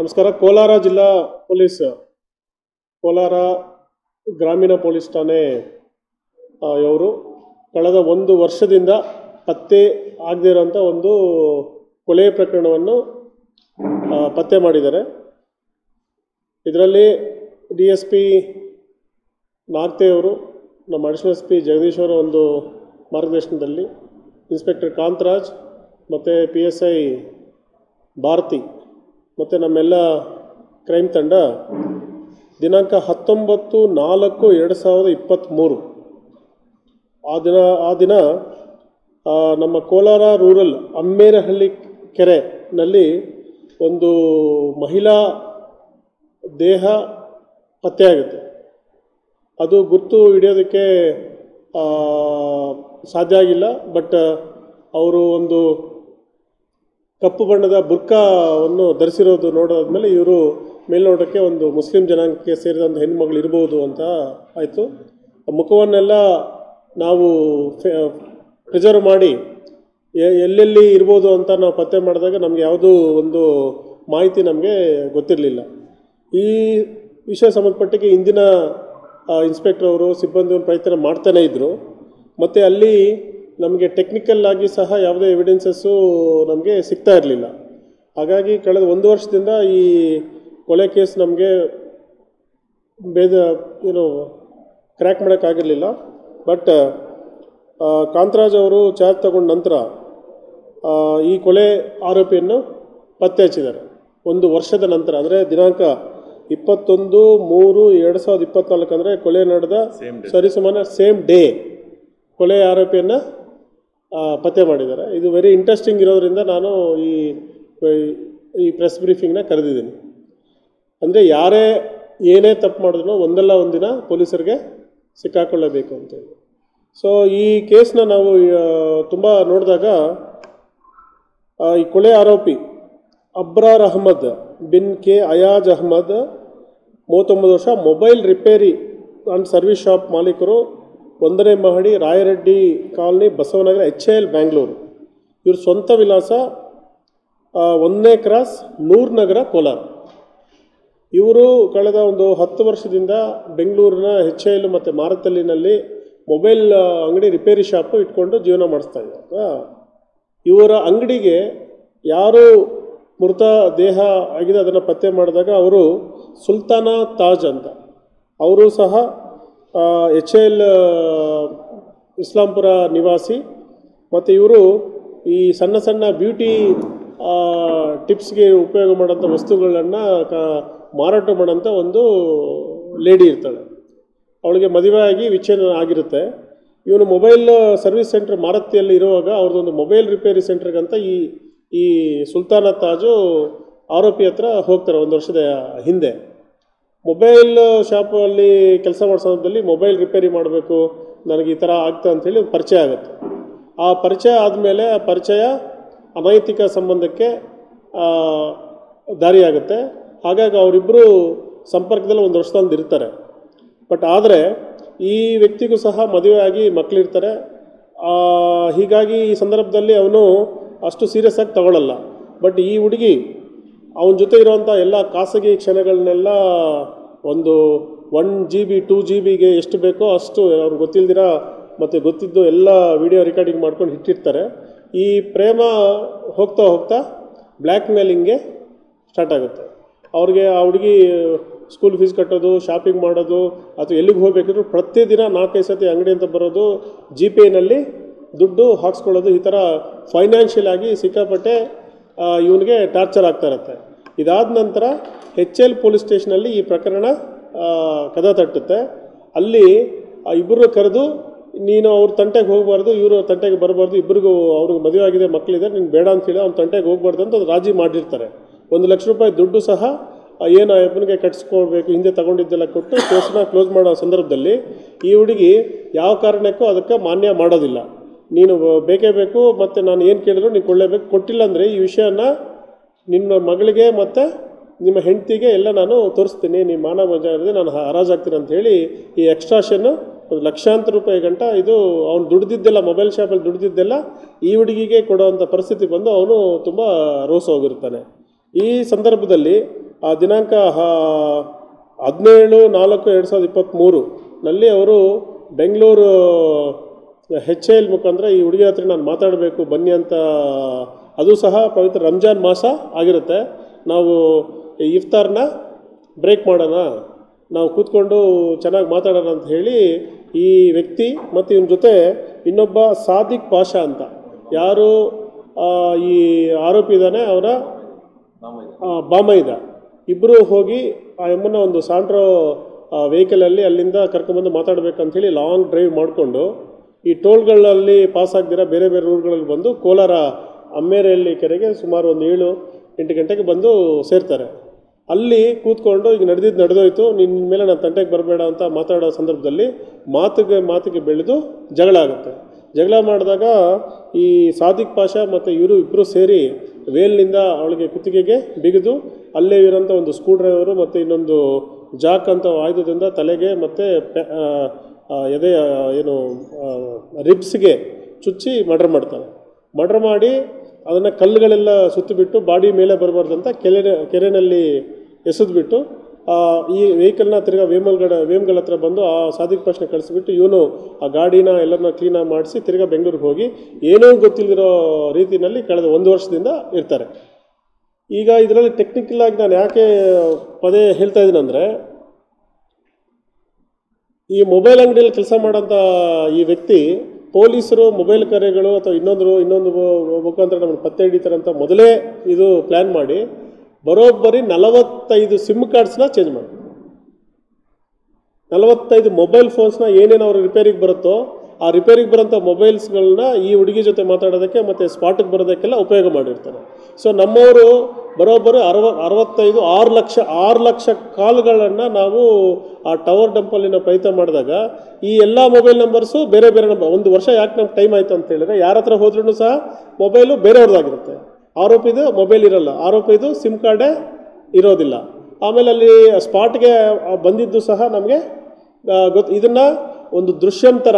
ನಮಸ್ಕಾರ. ಕೋಲಾರ ಜಿಲ್ಲಾ ಪೊಲೀಸ್, ಕೋಲಾರ ಗ್ರಾಮೀಣ ಪೊಲೀಸ್ ಠಾಣೆ ಅವರು ಕಳೆದ ಒಂದು ವರ್ಷದಿಂದ ಪತ್ತೆ ಆಗದೇ ಒಂದು ಕೊಲೆ ಪ್ರಕರಣವನ್ನು ಪತ್ತೆ ಮಾಡಿದ್ದಾರೆ. ಇದರಲ್ಲಿ ಡಿ ಎಸ್ ಪಿ ನಾಗ್ತೆಯವರು ನಮ್ಮ ಅಡಿಷನಲ್ ಎಸ್ ಪಿ ಜಗದೀಶ್ ಅವರ ಒಂದು ಮಾರ್ಗದರ್ಶನದಲ್ಲಿ, ಇನ್ಸ್ಪೆಕ್ಟರ್ ಕಾಂತರಾಜ್ ಮತ್ತು ಪಿ ಎಸ್ ಐ ಭಾರತಿ ಮತ್ತು ನಮ್ಮೆಲ್ಲ ಕ್ರೈಮ್ ತಂಡ ದಿನಾಂಕ ಹತ್ತೊಂಬತ್ತು ನಾಲ್ಕು ಎರಡು ಸಾವಿರದ ಇಪ್ಪತ್ತ್ಮೂರು ಆ ದಿನ ಆ ದಿನ ನಮ್ಮ ಕೋಲಾರ ರೂರಲ್ ಅಮ್ಮೇರಹಳ್ಳಿ ಕೆರೆನಲ್ಲಿ ಒಂದು ಮಹಿಳಾ ದೇಹ ಪತ್ತೆಯಾಗುತ್ತೆ ಅದು ಗುರ್ತು ಹಿಡಿಯೋದಕ್ಕೆ ಸಾಧ್ಯ ಆಗಿಲ್ಲ, ಬಟ್, ಅವರು ಒಂದು ಕಪ್ಪು ಬಣ್ಣದ ಬುರ್ಕಾವನ್ನು ಧರಿಸಿರೋದು ನೋಡೋದಾದ್ಮೇಲೆ ಇವರು ಮೇಲ್ನೋಟಕ್ಕೆ ಒಂದು ಮುಸ್ಲಿಂ ಜನಾಂಗಕ್ಕೆ ಸೇರಿದ ಒಂದು ಹೆಣ್ಮಗಳು ಇರ್ಬೋದು ಅಂತ ಆಯಿತು. ಮುಖವನ್ನೆಲ್ಲ ನಾವು ಪ್ರಿಸರ್ವ್ ಮಾಡಿ ಎಲ್ಲೆಲ್ಲಿ ಇರ್ಬೋದು ಅಂತ ನಾವು ಪತ್ತೆ ಮಾಡಿದಾಗ ನಮಗೆ ಯಾವುದೂ ಒಂದು ಮಾಹಿತಿ ನಮಗೆ ಗೊತ್ತಿರಲಿಲ್ಲ. ಈ ವಿಷಯ ಸಂಬಂಧಪಟ್ಟಿಗೆ ಇಂದಿನ ಇನ್ಸ್ಪೆಕ್ಟರ್ ಅವರು ಸಿಬ್ಬಂದಿ ಪ್ರಯತ್ನ ಮಾಡ್ತಾನೇ ಇದ್ದರು ಮತ್ತು ಅಲ್ಲಿ ನಮಗೆ ಟೆಕ್ನಿಕಲ್ ಆಗಿ ಸಹ ಯಾವುದೇ ಎವಿಡೆನ್ಸಸ್ಸು ನಮಗೆ ಸಿಗ್ತಾ ಇರಲಿಲ್ಲ. ಹಾಗಾಗಿ ಕಳೆದ ಒಂದು ವರ್ಷದಿಂದ ಈ ಕೊಲೆ ಕೇಸ್ ನಮಗೆ ಬೇದ ಏನು ಕ್ರ್ಯಾಕ್ ಮಾಡೋಕ್ಕಾಗಿರಲಿಲ್ಲ ಬಟ್ ಕಾಂತರಾಜ್ ಅವರು ಚಾರ್ಜ್ ತಗೊಂಡ ನಂತರ ಈ ಕೊಲೆ ಆರೋಪಿಯನ್ನು ಪತ್ತೆ ಹಚ್ಚಿದ್ದಾರೆ ಒಂದು ವರ್ಷದ ನಂತರ ಅಂದರೆ ದಿನಾಂಕ ಇಪ್ಪತ್ತೊಂದು ಮೂರು ಎರಡು ಸಾವಿರದ ಇಪ್ಪತ್ತ್ನಾಲ್ಕು ಅಂದರೆ ಕೊಲೆ ನಡೆದ ಸರಿಸುಮಾರು ಸೇಮ್ ಡೇ ಕೊಲೆ ಆರೋಪಿಯನ್ನು ಪತ್ತೆ ಮಾಡಿದ್ದಾರೆ. ಇದು ವೆರಿ ಇಂಟ್ರೆಸ್ಟಿಂಗ್ ಇರೋದ್ರಿಂದ ನಾನು ಈ ಈ ಪ್ರೆಸ್ ಬ್ರೀಫಿಂಗ್ನ ಕರೆದಿದ್ದೀನಿ. ಅಂದರೆ ಯಾರೇ ಏನೇ ತಪ್ಪು ಮಾಡಿದ್ರು ಒಂದಲ್ಲ ಒಂದಿನ ಪೊಲೀಸರಿಗೆ ಸಿಕ್ಕಾಕೊಳ್ಳಬೇಕು ಅಂತೇಳಿ ಸೊ ಈ ಕೇಸ್ನ ನಾವು ತುಂಬ ನೋಡಿದಾಗ ಈ ಕೊಲೆ ಆರೋಪಿ ಅಬ್ರಾರ್ ಅಹಮದ್ ಬಿನ್ ಕೆ ಅಯಾಜ್ ಅಹಮದ್ ಮೂವತ್ತೊಂಬತ್ತು ವರ್ಷ mobile repair and service shop ಮಾಲೀಕರು ಒಂದನೇ ಮಹಡಿ Rayareddy colony Basavanagar, H A L, Bangalore. ಇವ್ರ ಸ್ವಂತ ವಿಳಾಸ ಒಂದನೇ ಕ್ರಾಸ್ ನೂರ್ನಗರ ಕೋಲಾರ. ಇವರು ಕಳೆದ ಒಂದು ಹತ್ತು ವರ್ಷದಿಂದ ಬೆಂಗಳೂರಿನ ಎಚ್ ಎಲ್ ಮತ್ತು ಮಾರತಲ್ಲಿನಲ್ಲಿ ಮೊಬೈಲ್ ಅಂಗಡಿ ರಿಪೇರಿ ಶಾಪು ಇಟ್ಕೊಂಡು ಜೀವನ ಮಾಡಿಸ್ತಾ ಇದ್ದಾರೆ. ಇವರ ಅಂಗಡಿಗೆ ಯಾರು ಮೃತ ದೇಹ ಆಗಿದೆ ಅದನ್ನು ಪತ್ತೆ ಮಾಡಿದಾಗ ಅವರು ಸುಲ್ತಾನ ತಾಜ್ ಅಂತ. ಅವರು ಸಹ ಎಚ್ ಎಲ್ ಇಸ್ಲಾಂಪುರ ನಿವಾಸಿ. ಮತ್ತು ಇವರು ಈ ಸಣ್ಣ ಸಣ್ಣ ಬ್ಯೂಟಿ ಟಿಪ್ಸ್ಗೆ ಉಪಯೋಗ ಮಾಡೋಂಥ ವಸ್ತುಗಳನ್ನು ಕ, ಮಾರಾಟ ಮಾಡೋಂಥ ಒಂದು ಲೇಡಿ ಇರ್ತಾಳೆ. ಅವಳಿಗೆ ಮದುವೆ ಆಗಿ ವಿಚ್ಛೇದನ ಆಗಿರುತ್ತೆ. ಇವನು ಮೊಬೈಲ್ ಸರ್ವಿಸ್ ಸೆಂಟರ್ ಮಾರತಿಯಲ್ಲಿ ಇರುವಾಗ ಅವ್ರದ್ದೊಂದು ಮೊಬೈಲ್ ರಿಪೇರಿ ಸೆಂಟ್ರಿಗಂತ ಈ ಈ ಸುಲ್ತಾನ ತಾಜು ಆರೋಪಿ ಹತ್ರ ಹೋಗ್ತಾರೆ ಒಂದು ವರ್ಷದ ಹಿಂದೆ. ಮೊಬೈಲ್ ಶಾಪಲ್ಲಿ ಕೆಲಸ ಮಾಡೋ ಮೊಬೈಲ್ ರಿಪೇರಿ ಮಾಡಬೇಕು, ನನಗೆ ಈ ಥರ ಆಗ್ತಾ ಅಂಥೇಳಿ ಒಂದು ಪರಿಚಯ ಆಗುತ್ತೆ. ಆ ಪರಿಚಯ ಆದಮೇಲೆ ಆ ಪರಿಚಯ ಅನೈತಿಕ ಸಂಬಂಧಕ್ಕೆ ದಾರಿಯಾಗುತ್ತೆ. ಹಾಗಾಗಿ ಅವರಿಬ್ಬರು ಸಂಪರ್ಕದಲ್ಲಿ ಒಂದು ವರ್ಷದಂದು ಇರ್ತಾರೆ. ಬಟ್ ಆದರೆ ಈ ವ್ಯಕ್ತಿಗೂ ಸಹ ಮದುವೆ ಆಗಿ ಮಕ್ಕಳಿರ್ತಾರೆ ಹೀಗಾಗಿ ಈ ಸಂದರ್ಭದಲ್ಲಿ ಅವನು ಅಷ್ಟು ಸೀರಿಯಸ್ ಆಗಿ ತಗೊಳ್ಳಲ್ಲ ಬಟ್ ಈ ಹುಡುಗಿ ಅವನ ಜೊತೆ ಇರುವಂಥ ಎಲ್ಲ ಖಾಸಗಿ ಕ್ಷಣಗಳನ್ನೆಲ್ಲ ಒಂದು one G B two G ಬಿಗೆ ಎಷ್ಟು ಬೇಕೋ ಅಷ್ಟು ಅವ್ರಿಗೆ ಗೊತ್ತಿಲ್ದಿರ ಮತ್ತು ಗೊತ್ತಿದ್ದು ಎಲ್ಲ ವಿಡಿಯೋ ರೆಕಾರ್ಡಿಂಗ್ ಮಾಡ್ಕೊಂಡು ಇಟ್ಟಿರ್ತಾರೆ. ಈ ಪ್ರೇಮ ಹೋಗ್ತಾ ಹೋಗ್ತಾ ಬ್ಲ್ಯಾಕ್ ಮೇಲಿಂಗ್ಗೆ ಸ್ಟಾರ್ಟ್ ಆಗುತ್ತೆ. ಅವ್ರಿಗೆ ಆ ಹುಡುಗಿ ಸ್ಕೂಲ್ ಫೀಸ್ ಕಟ್ಟೋದು, ಶಾಪಿಂಗ್ ಮಾಡೋದು, ಅಥವಾ ಎಲ್ಲಿಗೆ ಹೋಗಬೇಕಿದ್ರು ಪ್ರತಿದಿನ ನಾಲ್ಕೈದು ಸತಿ ಅಂಗಡಿ ಅಂತ ಬರೋದು ಜಿ ಪೇನಲ್ಲಿ ದುಡ್ಡು ಹಾಕ್ಸ್ಕೊಳ್ಳೋದು ಈ ಥರ ಫೈನಾನ್ಷಿಯಲ್ ಆಗಿ ಸಿಕ್ಕಾಪಟ್ಟೆ ಇವನಿಗೆ ಟಾರ್ಚರ್ ಆಗ್ತಾ ಇರುತ್ತೆ. ಇದಾದ ನಂತರ ಎಚ್ ಎಲ್ ಪೊಲೀಸ್ ಸ್ಟೇಷನಲ್ಲಿ ಈ ಪ್ರಕರಣ ಕದ ತಟ್ಟುತ್ತೆ. ಅಲ್ಲಿ ಇಬ್ಬರು ಕರೆದು, ನೀನು ಅವ್ರ ತಂಟೆಗೆ ಹೋಗಬಾರ್ದು, ಇವರು ತಂಟೆಗೆ ಬರಬಾರ್ದು ಇಬ್ಬರಿಗೂ ಅವ್ರಿಗೆ ಮದುವೆ ಆಗಿದೆ ಮಕ್ಕಳಿದೆ ನೀನು ಬೇಡ ಅಂತ ಹೇಳಿ ಅವ್ನ ತಂಟೆಗೆ ಹೋಗ್ಬಾರ್ದು ಅಂತ ರಾಜಿ ಮಾಡಿರ್ತಾರೆ. ಒಂದು ಲಕ್ಷ ರೂಪಾಯಿ ದುಡ್ಡು ಸಹ ಏನು ಅಪ್ಪನಿಗೆ ಕಟ್ಸ್ಕೊಳ್ಬೇಕು, ಹಿಂದೆ ತಗೊಂಡಿದ್ದೆಲ್ಲ ಕೊಟ್ಟು ಕೇಸನ್ನ ಕ್ಲೋಸ್ ಮಾಡೋ ಸಂದರ್ಭದಲ್ಲಿ ಈ ಹುಡುಗಿ ಯಾವ ಕಾರಣಕ್ಕೂ ಅದಕ್ಕೆ ಮಾನ್ಯ ಮಾಡೋದಿಲ್ಲ. ನೀನು ಬೇಕೇ ಬೇಕು, ಮತ್ತು ನಾನು ಏನು ಕೇಳಿದ್ರು ನೀನು ಕೊಳ್ಳೇಬೇಕು ಕೊಟ್ಟಿಲ್ಲ ಅಂದರೆ ಈ ವಿಷಯನ ನಿಮ್ಮ ಮಗಳಿಗೆ ಮತ್ತು ನಿಮ್ಮ ಹೆಂಡತಿಗೆ ಎಲ್ಲ ನಾನು ತೋರಿಸ್ತೀನಿ. ನಿಮ್ಮ ಮಾನ ಮರ್ಯಾದೆ ನಾನು ಹರಾಜಾಗ್ತೀನಿ ಅಂತ ಹೇಳಿ ಈ ಎಕ್ಸ್ಟ್ರಾಷನ್ನು ಒಂದು ಲಕ್ಷಾಂತರ ರೂಪಾಯಿ ಗಂಟ ಇದು ಅವ್ನು ದುಡ್ದಿದ್ದೆಲ್ಲ ಮೊಬೈಲ್ ಶಾಪಲ್ಲಿ ದುಡ್ದಿದ್ದೆಲ್ಲ ಈ ಹುಡುಗಿಗೆ ಕೊಡೋವಂಥ ಪರಿಸ್ಥಿತಿ ಬಂದು ಅವನು ತುಂಬ ರೋಸ ಹೋಗಿರ್ತಾನೆ. ಈ ಸಂದರ್ಭದಲ್ಲಿ ಆ ದಿನಾಂಕ ಹದಿನೇಳು ನಾಲ್ಕು ಎರಡು ಸಾವಿರದ ಇಪ್ಪತ್ತ್ಮೂರು ನಲ್ಲಿ ಅವರು ಬೆಂಗಳೂರು ಹೆಚ್ ಎಲ್ ಮುಖಾಂತರ ಈ ಹುಡುಗಿ ಹತ್ರ ನಾನು ಮಾತಾಡಬೇಕು ಬನ್ನಿ ಅಂತ ಅದು ಸಹ ಪವಿತ್ರ ರಂಜಾನ್ ಮಾಸ ಆಗಿರುತ್ತೆ. ನಾವು ಇಫ್ತಾರನ್ನ ಇಫ್ತಾರ್ನ ಬ್ರೇಕ್ ಮಾಡೋಣ. ನಾವು ಕೂತ್ಕೊಂಡು ಚೆನ್ನಾಗಿ ಮಾತಾಡೋಣ ಅಂತ ಹೇಳಿ ಈ ವ್ಯಕ್ತಿ ಮತ್ತು ಇವನ ಜೊತೆ ಇನ್ನೊಬ್ಬ ಸಾದಿಕ್ ಪಾಷಾ ಅಂತ. ಯಾರು ಈ ಆರೋಪಿ ಇದ್ದಾನೆ ಅವರ ಬಾಮೈದ. ಇಬ್ಬರು ಹೋಗಿ ಆ ಎಮ್ಮನ್ನ ಒಂದು ಸಾಂಡ್ರೋ ವೆಹಿಕಲಲ್ಲಿ ಅಲ್ಲಿಂದ ಕರ್ಕೊಂಬಂದು ಮಾತಾಡಬೇಕಂತ ಹೇಳಿ ಲಾಂಗ್ ಡ್ರೈವ್ ಮಾಡಿಕೊಂಡು ಈ ಟೋಲ್ಗಳಲ್ಲಿ ಪಾಸ್ ಆಗದಿರ ಬೇರೆ ಬೇರೆ ಊರುಗಳಲ್ಲಿ ಬಂದು ಕೋಲಾರ ಅಮ್ಮೇರಹಳ್ಳಿ ಕೆರೆಗೆ ಸುಮಾರು ಒಂದು ಏಳು, ಎಂಟು ಗಂಟೆಗೆ ಬಂದು ಸೇರ್ತಾರೆ. ಅಲ್ಲಿ ಕೂತ್ಕೊಂಡು ಈಗ ನಡೆದಿದ್ದು ನಡೆದೋಯ್ತು. ನಿನ್ನ ಮೇಲೆ ನಾನು ತಂಟೆಗೆ ಬರಬೇಡ ಅಂತ ಮಾತಾಡೋ ಸಂದರ್ಭದಲ್ಲಿ ಮಾತಿಗೆ ಮಾತಿಗೆ ಬೆಳೆದು ಜಗಳ ಆಗುತ್ತೆ. ಜಗಳ ಮಾಡಿದಾಗ ಈ ಸಾದಿಕ್ ಪಾಷ ಮತ್ತು ಇವರು ಇಬ್ಬರು ಸೇರಿ ವೇಲ್ನಿಂದ ಅವಳಿಗೆ ಕುತ್ತಿಗೆಗೆ ಬಿಗಿದು ಅಲ್ಲೇ ಇರೋಂಥ ಒಂದು ಸ್ಕ್ರೂ ಡ್ರೈವರು ಮತ್ತು ಇನ್ನೊಂದು ಜಾಕ್ ಅಂತ ಆಯುಧದಿಂದ ತಲೆಗೆ ಮತ್ತು ಪೆ- ಆ, ಆ, ಎದೆ ಏನು ರಿಬ್ಸ್ಗೆ ಚುಚ್ಚಿ ಮರ್ಡರ್ ಮಾಡ್ತಾನೆ ಮರ್ಡರ್ ಮಾಡಿ ಅದನ್ನು ಕಲ್ಲುಗಳೆಲ್ಲ ಸುತ್ತಿಬಿಟ್ಟು ಬಾಡಿ ಮೇಲೆ ಬರಬಾರ್ದಂತ ಕೆರೆ ಕೆರೆಯಲ್ಲಿ ಎಸೆದ್ಬಿಟ್ಟು ಈ ವೆಹಿಕಲ್ನ ತಿರ್ಗಾ ವೇಮಲ್ಗಡ ವೇಮ್ಗಳ ಹತ್ರ ಬಂದು ಆ ಸಾದಿಕ್ ಪ್ರಶ್ನೆ ಕಳಿಸ್ಬಿಟ್ಟು ಇವನು ಆ ಗಾಡಿನ ಎಲ್ಲರನ್ನ ಕ್ಲೀನಾಗಿ ಮಾಡಿಸಿ ತಿರ್ಗಾ ಬೆಂಗಳೂರಿಗೆ ಹೋಗಿ ಏನೋ ಗೊತ್ತಿಲ್ಲದಿರೋ ರೀತಿಯಲ್ಲಿ ಕಳೆದ ಒಂದು ವರ್ಷದಿಂದ ಇರ್ತಾರೆ. ಈಗ ಇದರಲ್ಲಿ ಟೆಕ್ನಿಕಲ್ ಆಗಿ ನಾನು ಯಾಕೆ ಪದೇ ಹೇಳ್ತಾ ಇದ್ದೀನಂದರೆ ಈ ಮೊಬೈಲ್ ಅಂಗಡಿಯಲ್ಲಿ ಕೆಲಸ ಮಾಡೋಂಥ ಈ ವ್ಯಕ್ತಿ ಪೊಲೀಸರು, ಮೊಬೈಲ್ ಕರೆಗಳು ಅಥವಾ ಇನ್ನೊಂದು ಇನ್ನೊಂದು ಮುಖಾಂತರ ನಮ್ಮನ್ನು ಪತ್ತೆ ಹಿಡಿತಾರೆ ಅಂತ ಮೊದಲೇ ಇದು ಪ್ಲ್ಯಾನ್ ಮಾಡಿ, ಬರೋಬ್ಬರಿ ನಲವತ್ತೈದು ಸಿಮ್ ಕಾರ್ಡ್ಸ್ನ ಚೇಂಜ್ ಮಾಡಿ ನಲವತ್ತೈದು ಮೊಬೈಲ್ ಫೋನ್ಸ್ನ ಏನೇನು ಅವ್ರ ರಿಪೇರಿಗೆ ಬರುತ್ತೋ ಆ ರಿಪೇರಿಗೆ ಬರೋಂಥ ಮೊಬೈಲ್ಸ್ಗಳನ್ನ ಈ ಹುಡುಗಿ ಜೊತೆ ಮಾತಾಡೋದಕ್ಕೆ ಮತ್ತು ಸ್ಪಾಟಿಗೆ ಬರೋದಕ್ಕೆಲ್ಲ ಉಪಯೋಗ ಮಾಡಿರ್ತಾರೆ. ಸೊ ನಮ್ಮವರು ಬರೋಬ್ಬರು ಅರವ, ಅರವತ್ತೈದು, ಆರು ಲಕ್ಷ ಆರು ಲಕ್ಷ ಕಾಲ್ಗಳನ್ನು ನಾವು ಆ ಟವರ್ ಡಂಪಲ್ಲಿ ನಾವು ಪ್ರಯತ್ನ ಮಾಡಿದಾಗ ಈ ಎಲ್ಲ ಮೊಬೈಲ್ ನಂಬರ್ಸು ಬೇರೆ ಬೇರೆ ನಂಬರ್ ಒಂದು ವರ್ಷ ಯಾಕೆ ನಮ್ಗೆ ಟೈಮ್ ಆಯಿತು ಅಂತ ಹೇಳಿದ್ರೆ ಯಾರ ಹತ್ರ ಹೋದ್ರೂ ಸಹ ಮೊಬೈಲು ಬೇರೆಯವ್ರದ್ದಾಗಿರುತ್ತೆ ಆರೋಪಿದು ಮೊಬೈಲ್ ಇರಲ್ಲ. ಆರೋಪಿದು ಸಿಮ್ ಕಾರ್ಡೇ ಇರೋದಿಲ್ಲ. ಆಮೇಲೆ ಅಲ್ಲಿ ಸ್ಪಾಟ್ಗೆ ಬಂದಿದ್ದು ಸಹ ನಮಗೆ ಗೊತ್ತು ಇದನ್ನು ಒಂದು ದೃಶ್ಯಂ ಥರ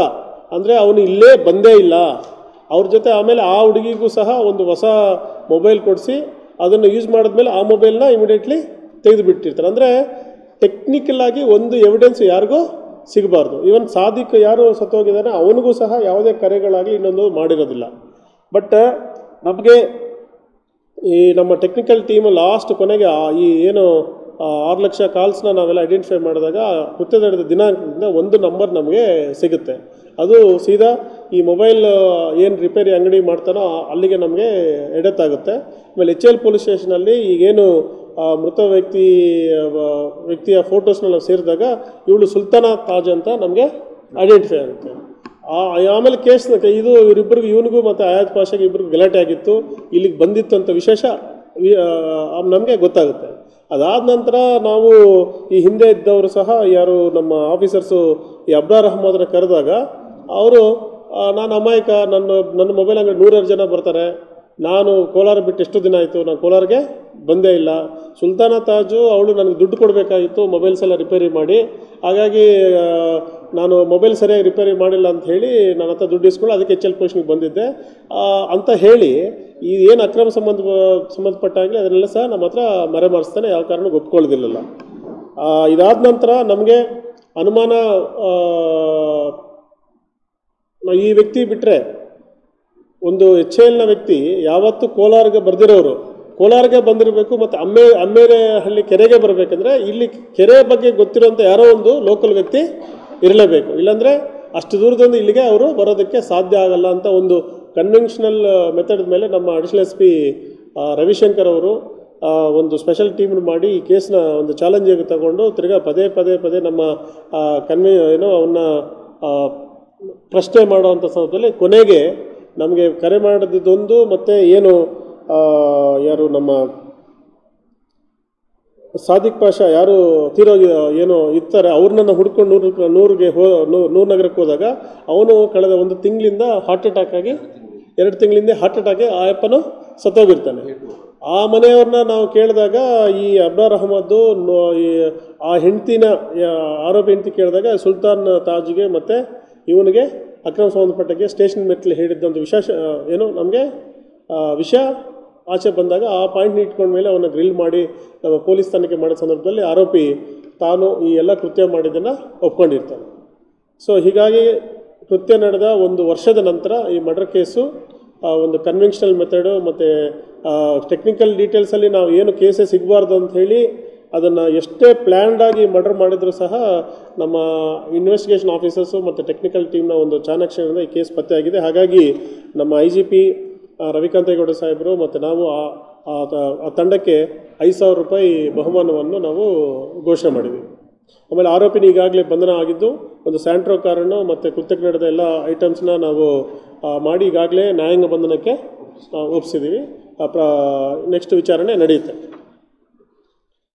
ಅಂದರೆ ಅವನು ಇಲ್ಲೇ ಬಂದೇ ಇಲ್ಲ. ಅವ್ರ ಜೊತೆ ಆಮೇಲೆ ಆ ಹುಡುಗಿಗೂ ಸಹ ಒಂದು ಹೊಸ ಮೊಬೈಲ್ ಕೊಡಿಸಿ ಅದನ್ನು ಯೂಸ್ ಮಾಡಿದ್ಮೇಲೆ ಆ ಮೊಬೈಲ್ನ ಇಮಿಡಿಯೇಟ್ಲಿ ತೆಗೆದು ಬಿಟ್ಟಿರ್ತಾರೆ ಅಂದರೆ ಟೆಕ್ನಿಕಲ್ಲಾಗಿ ಒಂದು ಎವಿಡೆನ್ಸ್ ಯಾರಿಗೂ ಸಿಗಬಾರ್ದು. ಈವನ್ ಸಾದಿಕ್ ಯಾರು ಸತ್ತೋಗಿದ್ದಾನೆ, ಅವನಿಗೂ ಸಹ ಯಾವುದೇ ಕರೆಗಳಾಗಲಿ ಇನ್ನೊಂದು ಮಾಡಿರೋದಿಲ್ಲ. ಬಟ್ ನಮಗೆ ಈ ನಮ್ಮ ಟೆಕ್ನಿಕಲ್ ಟೀಮ್ ಲಾಸ್ಟ್ ಕೊನೆಗೆ ಈ ಏನು ಆರು ಲಕ್ಷ ಕಾಲ್ಸ್ನ ನಾವೆಲ್ಲ ಐಡೆಂಟಿಫೈ ಮಾಡಿದಾಗ ಕೃತ್ಯದ ದಿನಾಂಕದಿಂದ ಒಂದು ನಂಬರ್ ನಮಗೆ ಸಿಗುತ್ತೆ. ಅದು ಸೀದಾ ಈ ಮೊಬೈಲ್ ಏನು ರಿಪೇರಿ ಅಂಗಡಿ ಮಾಡ್ತಾನೋ ಅಲ್ಲಿಗೆ ನಮಗೆ ಎಡೆತ್ತಾಗುತ್ತೆ ಆಮೇಲೆ ಎಚ್ ಎಲ್ ಪೊಲೀಸ್ ಸ್ಟೇಷನಲ್ಲಿ ಈಗೇನು ಮೃತ ವ್ಯಕ್ತಿ ವ್ಯಕ್ತಿಯ ಫೋಟೋಸ್ನ ನಾವು ಸೇರಿದಾಗ ಇವಳು ಸುಲ್ತಾನ ತಾಜ್ ಅಂತ ನಮಗೆ ಐಡೆಂಟಿಫೈ ಆಗುತ್ತೆ. ಆಮೇಲೆ ಕೇಸ್ ಇದು ಇವರಿಬ್ಬರಿಗೂ ಇವನಿಗೂ ಮತ್ತು ಆಯಾತ್ ಪಾಷೆಗೆ ಇಬ್ಬರಿಗೂ ಗಲಾಟೆ ಆಗಿತ್ತು. ಇಲ್ಲಿಗೆ ಬಂದಿತ್ತು ಅಂತ ವಿಶೇಷ ನಮಗೆ ಗೊತ್ತಾಗುತ್ತೆ. ಅದಾದ ನಂತರ ನಾವು ಈ ಹಿಂದೆ ಇದ್ದವರು ಸಹ ಯಾರು ನಮ್ಮ ಆಫೀಸರ್ಸು ಈ ಅಬ್ರಾರ್ ಅಹಮದನ್ನ ಕರೆದಾಗ ಅವರು ನಾನು ಅಮಾಯಕ, ನನ್ನ ನನ್ನ ಮೊಬೈಲ್ ಅಂಗಡಿ ನೂರಾರು ಜನ ಬರ್ತಾರೆ. ನಾನು ಕೋಲಾರ ಬಿಟ್ಟು ಎಷ್ಟು ದಿನ ಆಯಿತು, ನಾನು ಕೋಲಾರಿಗೆ ಬಂದೇ ಇಲ್ಲ. ಸುಲ್ತಾನ ತಾಜು ಅವಳು ನನಗೆ ದುಡ್ಡು ಕೊಡಬೇಕಾಗಿತ್ತು ಮೊಬೈಲ್ಸ್ ಎಲ್ಲ ರಿಪೇರಿ ಮಾಡಿ. ಹಾಗಾಗಿ ನಾನು ಮೊಬೈಲ್ ಸರಿಯಾಗಿ ರಿಪೇರಿ ಮಾಡಿಲ್ಲ ಅಂತ ಹೇಳಿ ನನ್ನ ಹತ್ರ ದುಡ್ಡು ಇಸ್ಕೊಂಡು ಅದಕ್ಕೆ ಎಚ್ ಎಲ್ ಪೋಸ್ಟ್ಗೆ ಬಂದಿದ್ದೆ. ಅಂತ ಹೇಳಿ, ಈ ಏನು ಅಕ್ರಮ ಸಂಬಂಧ, ಸಂಬಂಧಪಟ್ಟಾಗಲಿ ಅದನ್ನೆಲ್ಲ ಸಹ ನಮ್ಮ ಹತ್ರ ಮರೆಮಾರಿಸ್ತಾನೆ ಯಾವ ಕಾರಣಕ್ಕೂ ಒಪ್ಕೊಳ್ಳೋದಿಲ್ಲ ಇದಾದ ನಂತರ ನಮಗೆ ಅನುಮಾನ ಈ ವ್ಯಕ್ತಿ ಬಿಟ್ಟರೆ ಒಂದು ಎಚ್ ವ್ಯಕ್ತಿ ಯಾವತ್ತು ಕೋಲಾರ್ಗೆ ಬರೆದಿರೋರು, ಕೋಲಾರ್ಗೆ ಬಂದಿರಬೇಕು ಮತ್ತು ಅಮ್ಮೆ ಅಮ್ಮೇರೆ ಹಳ್ಳಿ ಕೆರೆಗೆ ಬರಬೇಕಂದ್ರೆ ಇಲ್ಲಿ ಕೆರೆ ಬಗ್ಗೆ ಗೊತ್ತಿರೋಂಥ ಯಾರೋ ಒಂದು ಲೋಕಲ್ ವ್ಯಕ್ತಿ ಇರಲೇಬೇಕು. ಇಲ್ಲಾಂದರೆ ಅಷ್ಟು ದೂರದಿಂದ ಇಲ್ಲಿಗೆ ಅವರು ಬರೋದಕ್ಕೆ ಸಾಧ್ಯ ಆಗಲ್ಲ ಅಂತ ಒಂದು ಕನ್ವೆನ್ಷನಲ್ ಮೆಥಡ್ ಮೇಲೆ ನಮ್ಮ ಅಡಿಷನಲ್ ಎಸ್ ಪಿ ರವಿಶಂಕರ್ ಅವರು ಒಂದು ಸ್ಪೆಷಲ್ ಟೀಮ್ ಮಾಡಿ ಈ ಕೇಸ್ನ ಒಂದು ಚಾಲೆಂಜಿಗೆ ತಗೊಂಡು ತಿರ್ಗಾ ಪದೇ ಪದೇ ಪದೇ ನಮ್ಮ ಕನ್ವೆ ಏನೋ ಅವನ್ನ ಪ್ರಶ್ನೆ ಮಾಡುವಂಥ ಸಂದರ್ಭದಲ್ಲಿ ಕೊನೆಗೆ ನಮಗೆ ಕರೆ ಮಾಡಿದ್ದೊಂದು ಮತ್ತು ಏನು ಯಾರು ನಮ್ಮ ಸಾದಿಕ್ ಪಾಷ ಯಾರು ತೀರೋಗಿ ಏನು ಇರ್ತಾರೆ, ಅವ್ರನ್ನ ಹುಡ್ಕೊಂಡು ನೂರು ನೂರಿಗೆ ಹೋ ನೂರು ನಗರಕ್ಕೆ ಹೋದಾಗ ಅವನು ಕಳೆದ ಒಂದು ತಿಂಗಳಿಂದ ಹಾರ್ಟ್ ಅಟ್ಯಾಕ್ ಆಗಿ, ಎರಡು ತಿಂಗಳಿಂದ ಹಾರ್ಟ್ ಅಟ್ಯಾಕ್ ಆ ಅಪ್ಪನು ಸತ್ತೋಗಿರ್ತಾನೆ. ಆ ಮನೆಯವ್ರನ್ನ ನಾವು ಕೇಳಿದಾಗ ಈ ಅಬ್ರಾರ್ ಅಹಮದ್ದು ಆ ಹೆಂಡ್ತಿನ ಆರೋಪಿ ಹೆಂಡ್ತಿ ಕೇಳಿದಾಗ ಸುಲ್ತಾನ್ ತಾಜ್ಗೆ ಮತ್ತು ಇವನಿಗೆ ಅಕ್ರಮ ಸಂಬಂಧಪಟ್ಟಕ್ಕೆ ಸ್ಟೇಷನ್ ಮೆಟ್ಲು ಹೇಳಿದ್ದ ಒಂದು ವಿಶೇಷ ಏನು, ನಮಗೆ ವಿಷಯ ಆಚೆ ಬಂದಾಗ ಆ ಪಾಯಿಂಟ್ನ ಇಟ್ಕೊಂಡ್ಮೇಲೆ ಅವನ್ನ ಗ್ರಿಲ್ ಮಾಡಿ, ನಮ್ಮ ಪೊಲೀಸ್ ತನಿಖೆ ಮಾಡಿದ ಸಂದರ್ಭದಲ್ಲಿ ಆರೋಪಿ ತಾನು ಈ ಎಲ್ಲ ಕೃತ್ಯ ಮಾಡಿದ್ದನ್ನು ಒಪ್ಕೊಂಡಿರ್ತಾನೆ. ಸೊ ಹೀಗಾಗಿ ಕೃತ್ಯ ನಡೆದ ಒಂದು ವರ್ಷದ ನಂತರ ಈ ಮರ್ಡರ್ ಕೇಸು ಒಂದು ಕನ್ವೆನ್ಷನಲ್ ಮೆಥಡು ಮತ್ತು ಟೆಕ್ನಿಕಲ್ ಡೀಟೇಲ್ಸಲ್ಲಿ ನಾವು ಏನು ಕೇಸೇ ಸಿಗಬಾರ್ದು ಅಂತ ಹೇಳಿ ಅದನ್ನು ಎಷ್ಟೇ ಪ್ಲ್ಯಾನ್ಡ್ ಆಗಿ ಮರ್ಡರ್ ಮಾಡಿದರೂ ಸಹ ನಮ್ಮ ಇನ್ವೆಸ್ಟಿಗೇಷನ್ ಆಫೀಸರ್ಸು ಮತ್ತು ಟೆಕ್ನಿಕಲ್ ಟೀಮ್ನ ಒಂದು ಚಾಣಾಕ್ಷರದಿಂದ ಈ ಕೇಸ್ ಪತ್ತೆಯಾಗಿದೆ ಹಾಗಾಗಿ ನಮ್ಮ ಐ ಜಿ ಪಿ ರವಿಕಾಂತೇಗೌಡ ಸಾಹೇಬರು ಮತ್ತು ನಾವು ಆ ತಂಡಕ್ಕೆ ಐದು ಸಾವಿರ ರೂಪಾಯಿ ಬಹುಮಾನವನ್ನು ನಾವು ಘೋಷಣೆ ಮಾಡಿದ್ವಿ. ಆಮೇಲೆ ಆರೋಪಿನ ಈಗಾಗಲೇ ಬಂಧನ ಆಗಿದ್ದು, ಒಂದು ಸ್ಯಾಂಟ್ರೋ ಕಾರನ್ನು ಮತ್ತು ಕೃತ್ಯಕ್ಕೆ ನಡೆದ ಎಲ್ಲ ಐಟಮ್ಸ್ನ ನಾವು ಮಾಡಿ ಈಗಾಗಲೇ ನ್ಯಾಯಾಂಗ ಬಂಧನಕ್ಕೆ ಒಪ್ಪಿಸಿದ್ದೀವಿ ನೆಕ್ಸ್ಟ್ ವಿಚಾರಣೆ ನಡೆಯುತ್ತೆ.